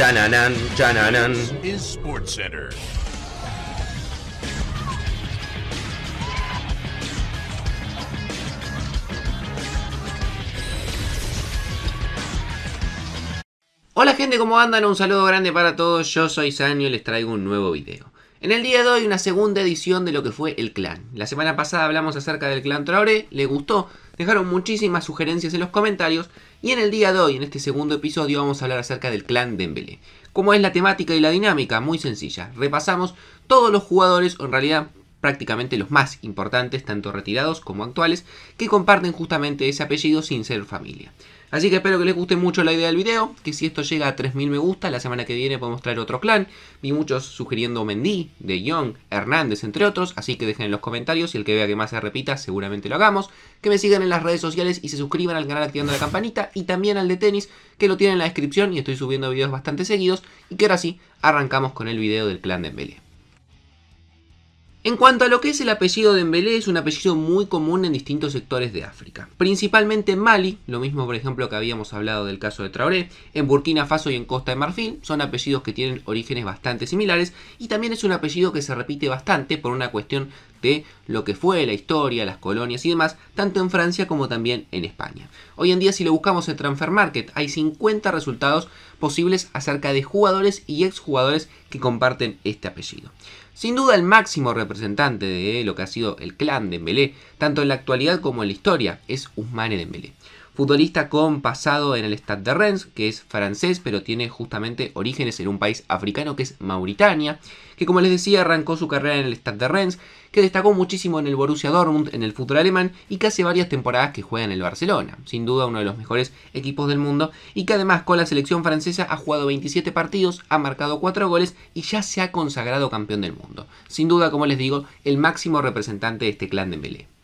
Chananan, chananan. is. Hola gente, ¿cómo andan? Un saludo grande para todos, yo soy Sanio y les traigo un nuevo video. En el día de hoy una segunda edición de lo que fue el clan. La semana pasada hablamos acerca del clan Traoré, le gustó, dejaron muchísimas sugerencias en los comentarios y en el día de hoy, en este segundo episodio, vamos a hablar acerca del clan Dembélé. ¿Cómo es la temática y la dinámica? Muy sencilla. Repasamos todos los jugadores, o en realidad prácticamente los más importantes, tanto retirados como actuales, que comparten justamente ese apellido sin ser familia. Así que espero que les guste mucho la idea del video, que si esto llega a 3000 me gusta, la semana que viene podemos traer otro clan. Vi muchos sugiriendo Mendy, De Jong, Hernández, entre otros, así que dejen en los comentarios y el que vea que más se repita seguramente lo hagamos. Que me sigan en las redes sociales y se suscriban al canal activando la campanita y también al de tenis, que lo tienen en la descripción y estoy subiendo videos bastante seguidos. Y que ahora sí, arrancamos con el video del clan de. En cuanto a lo que es el apellido de Dembélé, es un apellido muy común en distintos sectores de África. Principalmente en Mali, lo mismo por ejemplo que habíamos hablado del caso de Traoré, en Burkina Faso y en Costa de Marfil, son apellidos que tienen orígenes bastante similares y también es un apellido que se repite bastante por una cuestión de lo que fue la historia, las colonias y demás, tanto en Francia como también en España. Hoy en día si lo buscamos en Transfer Market hay 50 resultados posibles acerca de jugadores y exjugadores que comparten este apellido. Sin duda el máximo representante de lo que ha sido el clan de Dembélé, tanto en la actualidad como en la historia, es Ousmane Dembélé. Futbolista con pasado en el Stade de Rennes, que es francés, pero tiene justamente orígenes en un país africano que es Mauritania, que como les decía arrancó su carrera en el Stade de Rennes, que destacó muchísimo en el Borussia Dortmund, en el fútbol alemán, y que hace varias temporadas que juega en el Barcelona, sin duda uno de los mejores equipos del mundo, y que además con la selección francesa ha jugado 27 partidos, ha marcado 4 goles y ya se ha consagrado campeón del mundo. Sin duda, como les digo, el máximo representante de este clan de Dembélé.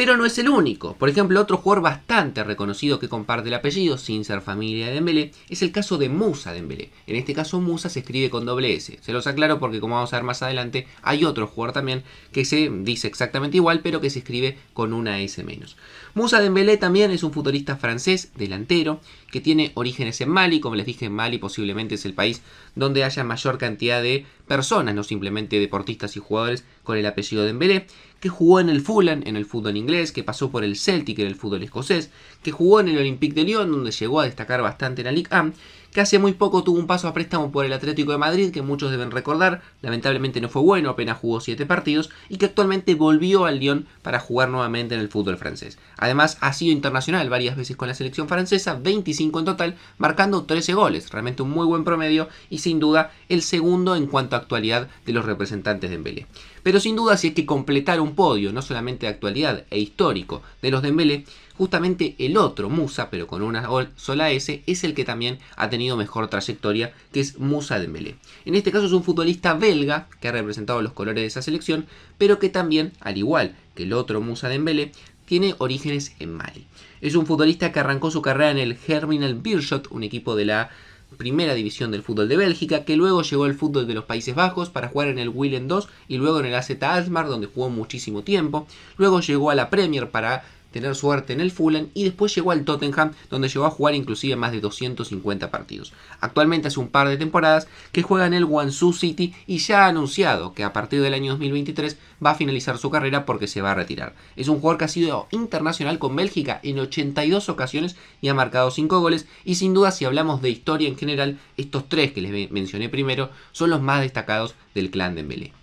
Pero no es el único. Por ejemplo, otro jugador bastante reconocido que comparte el apellido sin ser familia de Dembélé es el caso de Musa Dembélé. En este caso Musa se escribe con doble S. Se los aclaro porque como vamos a ver más adelante hay otro jugador también que se dice exactamente igual pero que se escribe con una S menos. Musa Dembélé también es un futbolista francés delantero que tiene orígenes en Mali. Como les dije, Mali posiblemente es el país donde haya mayor cantidad de personas, no simplemente deportistas y jugadores con el apellido de Dembélé, que jugó en el Fulham, en el fútbol inglés, que pasó por el Celtic en el fútbol escocés, que jugó en el Olympique de Lyon, donde llegó a destacar bastante en la Ligue 1, que hace muy poco tuvo un paso a préstamo por el Atlético de Madrid, que muchos deben recordar, lamentablemente no fue bueno, apenas jugó 7 partidos, y que actualmente volvió al Lyon para jugar nuevamente en el fútbol francés. Además, ha sido internacional varias veces con la selección francesa, 25 en total, marcando 13 goles, realmente un muy buen promedio, y sin duda el segundo en cuanto a actualidad de los representantes de Dembélé. Pero sin duda si hay que completar un podio, no solamente de actualidad e histórico, de los Dembélé, justamente el otro, Musa, pero con una sola S, es el que también ha tenido mejor trayectoria, que es Musa Dembélé. En este caso es un futbolista belga que ha representado los colores de esa selección, pero que también, al igual que el otro Musa Dembélé, tiene orígenes en Mali. Es un futbolista que arrancó su carrera en el Germinal Beerschot, un equipo de la primera división del fútbol de Bélgica, que luego llegó al fútbol de los Países Bajos para jugar en el Willem 2 y luego en el AZ Alkmaar, donde jugó muchísimo tiempo. Luego llegó a la Premier para tener suerte en el Fulham y después llegó al Tottenham donde llegó a jugar inclusive más de 250 partidos. Actualmente hace un par de temporadas que juega en el Guangzhou City y ya ha anunciado que a partir del año 2023 va a finalizar su carrera porque se va a retirar. Es un jugador que ha sido internacional con Bélgica en 82 ocasiones y ha marcado 5 goles y sin duda si hablamos de historia en general, estos tres que les mencioné primero son los más destacados del clan de Dembélé.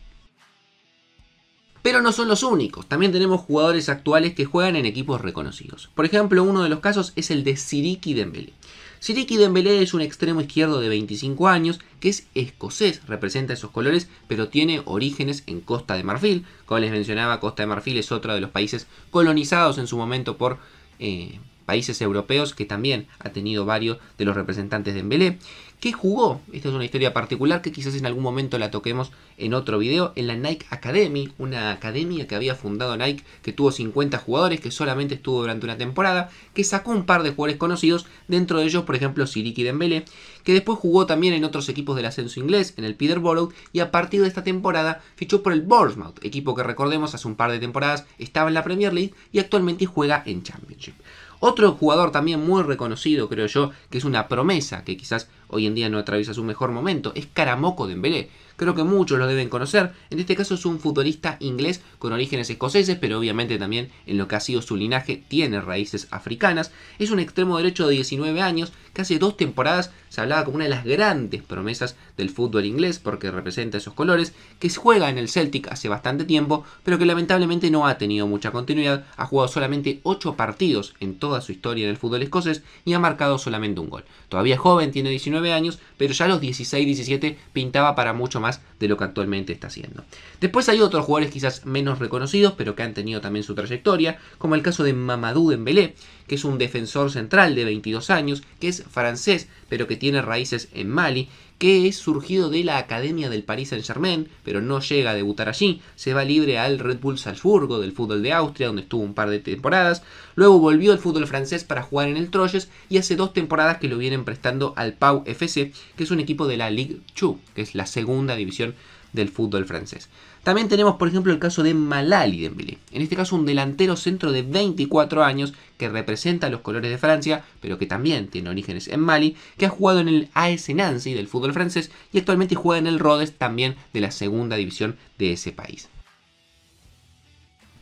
Pero no son los únicos, también tenemos jugadores actuales que juegan en equipos reconocidos. Por ejemplo, uno de los casos es el de Siriki Dembélé. Siriki Dembélé es un extremo izquierdo de 25 años que es escocés, representa esos colores, pero tiene orígenes en Costa de Marfil. Como les mencionaba, Costa de Marfil es otro de los países colonizados en su momento por eh, países europeos que también ha tenido varios de los representantes de Dembélé, que jugó, esta es una historia particular que quizás en algún momento la toquemos en otro video, en la Nike Academy, una academia que había fundado Nike, que tuvo 50 jugadores, que solamente estuvo durante una temporada, que sacó un par de jugadores conocidos, dentro de ellos por ejemplo Siriki Dembélé, que después jugó también en otros equipos del ascenso inglés, en el Peterborough, y a partir de esta temporada fichó por el Bournemouth, equipo que recordemos hace un par de temporadas estaba en la Premier League y actualmente juega en Championship. Otro jugador también muy reconocido, creo yo, que es una promesa, que quizás hoy en día no atraviesa su mejor momento, es Karamoko Dembélé. Creo que muchos lo deben conocer. En este caso es un futbolista inglés con orígenes escoceses, pero obviamente también en lo que ha sido su linaje tiene raíces africanas. Es un extremo derecho de 19 años que hace dos temporadas se hablaba como una de las grandes promesas del fútbol inglés porque representa esos colores, que juega en el Celtic hace bastante tiempo, pero que lamentablemente no ha tenido mucha continuidad. Ha jugado solamente 8 partidos en toda su historia en el fútbol escocés y ha marcado solamente un gol. Todavía joven, tiene 19 años, pero ya a los 16-17 pintaba para mucho más de lo que actualmente está haciendo. Después hay otros jugadores quizás menos reconocidos, pero que han tenido también su trayectoria, como el caso de Mamadou Dembélé, que es un defensor central de 22 años, que es francés, pero que tiene raíces en Mali, que es surgido de la Academia del Paris Saint-Germain, pero no llega a debutar allí, se va libre al Red Bull Salzburgo del fútbol de Austria, donde estuvo un par de temporadas, luego volvió al fútbol francés para jugar en el Troyes y hace dos temporadas que lo vienen prestando al Pau FC, que es un equipo de la Ligue 2, que es la segunda división del fútbol francés. También tenemos, por ejemplo, el caso de Malali Dembélé. En este caso, un delantero centro de 24 años que representa los colores de Francia, pero que también tiene orígenes en Mali, que ha jugado en el AS Nancy del fútbol francés y actualmente juega en el Rhodes también de la segunda división de ese país.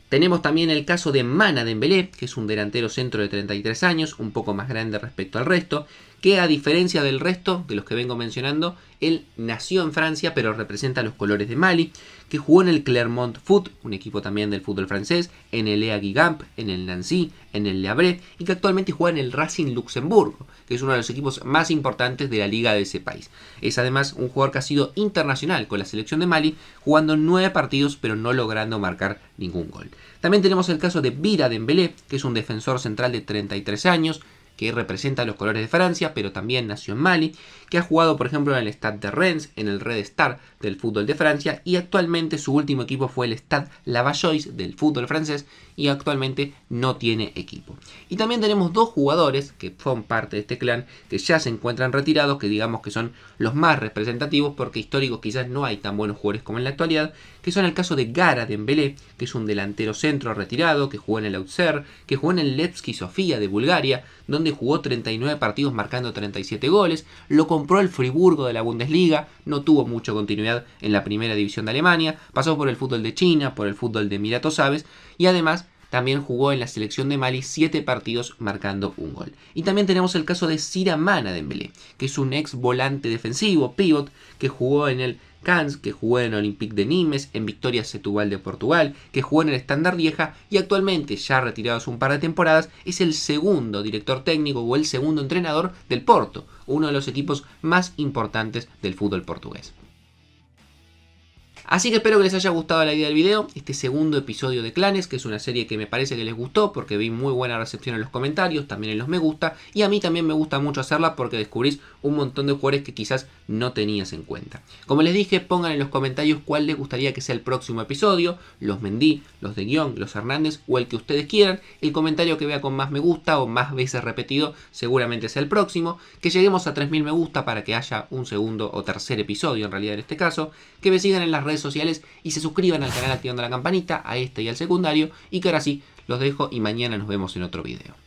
Tenemos también el caso de Mana Dembélé, que es un delantero centro de 33 años, un poco más grande respecto al resto, que a diferencia del resto de los que vengo mencionando, él nació en Francia pero representa los colores de Mali, que jugó en el Clermont Foot, un equipo también del fútbol francés, en el EA Gigamp, en el Nancy, en el Le Havre y que actualmente juega en el Racing Luxemburgo, que es uno de los equipos más importantes de la liga de ese país. Es además un jugador que ha sido internacional con la selección de Mali, jugando nueve partidos pero no logrando marcar ningún gol. También tenemos el caso de Vira Dembélé, que es un defensor central de 33 años, que representa los colores de Francia, pero también nació en Mali, que ha jugado por ejemplo en el Stade de Rennes, en el Red Star del fútbol de Francia, y actualmente su último equipo fue el Stade Lavajois del fútbol francés, y actualmente no tiene equipo. Y también tenemos dos jugadores que son parte de este clan, que ya se encuentran retirados, que digamos que son los más representativos, porque históricos quizás no hay tan buenos jugadores como en la actualidad, que son el caso de Gara Dembélé, que es un delantero centro retirado, que jugó en el Auxerre, que jugó en el Levski Sofía de Bulgaria, donde jugó 39 partidos marcando 37 goles, lo compró el Friburgo de la Bundesliga, no tuvo mucha continuidad en la primera división de Alemania, pasó por el fútbol de China, por el fútbol de Emiratos Árabes y además también jugó en la selección de Mali 7 partidos marcando un gol. Y también tenemos el caso de Sira Mana Dembélé, que es un ex volante defensivo, pivot, que jugó en el Cannes, que jugó en Olympique de Nimes, en Victoria Setúbal de Portugal, que jugó en el Standard Lieja y actualmente, ya retirado hace un par de temporadas, es el segundo director técnico o el segundo entrenador del Porto, uno de los equipos más importantes del fútbol portugués. Así que espero que les haya gustado la idea del video, este segundo episodio de Clanes, que es una serie que me parece que les gustó porque vi muy buena recepción en los comentarios, también en los me gusta, y a mí también me gusta mucho hacerla porque descubrís un montón de jugadores que quizás no tenías en cuenta. Como les dije, pongan en los comentarios cuál les gustaría que sea el próximo episodio, los Mendí, los de Guión, los Hernández o el que ustedes quieran. El comentario que vea con más me gusta o más veces repetido seguramente sea el próximo. Que lleguemos a 3000 me gusta para que haya un segundo o tercer episodio en realidad en este caso. Que me sigan en las sociales y se suscriban al canal activando la campanita, a este y al secundario, y que ahora sí, los dejo y mañana nos vemos en otro video.